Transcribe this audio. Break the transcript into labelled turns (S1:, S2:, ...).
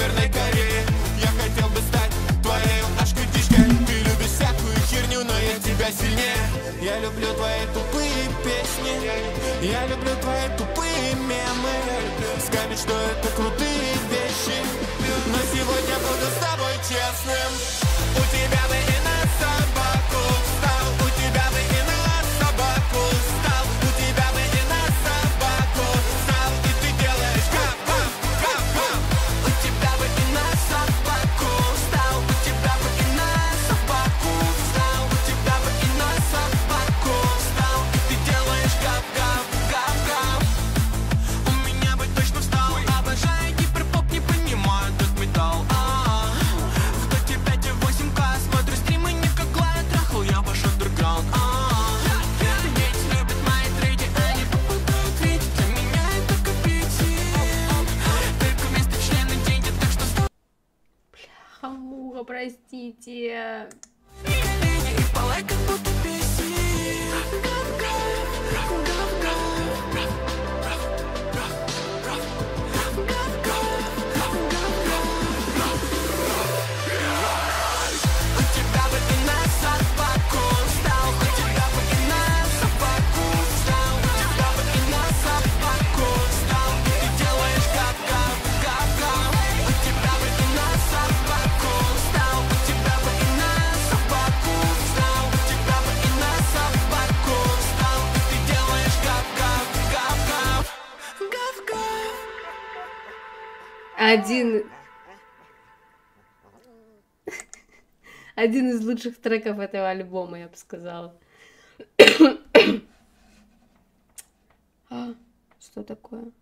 S1: Северной Кореи Я хотел бы стать твоей ашкой птичкой Ты любишь всякую херню, но я тебя сильнее. Я люблю твои тупые песни. Я люблю твои тупые мемы. Скажи, что это крутые
S2: его, простите.
S1: И как будто песни, как
S2: Один... Один из лучших треков этого альбома, я бы сказала. А, что такое?